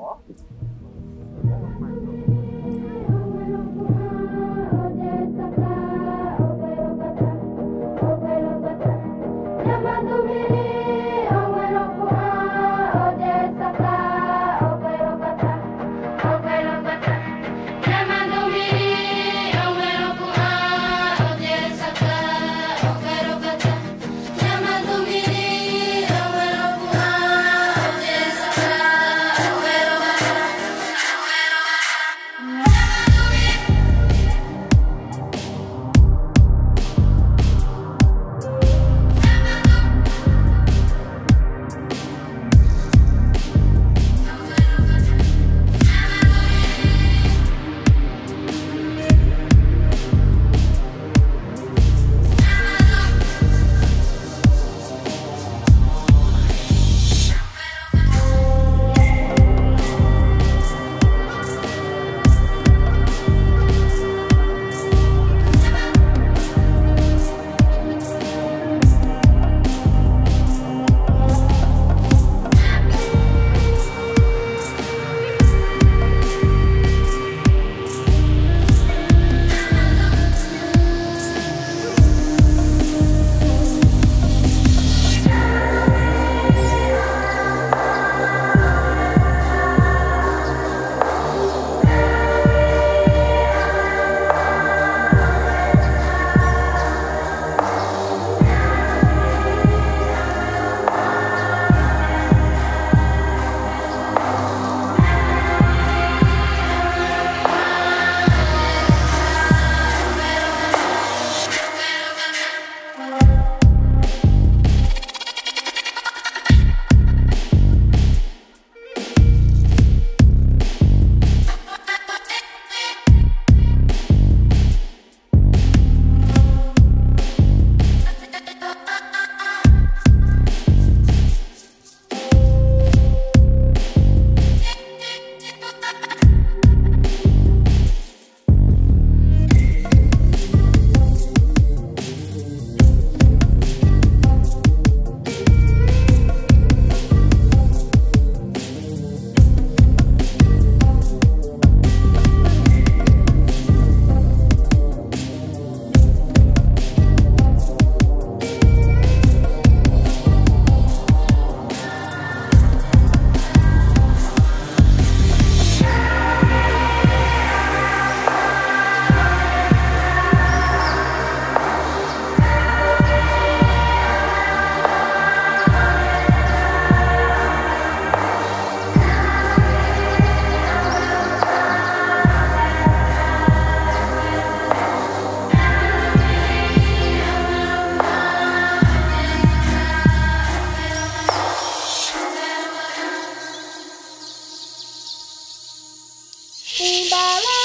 Ó. Boom, ba.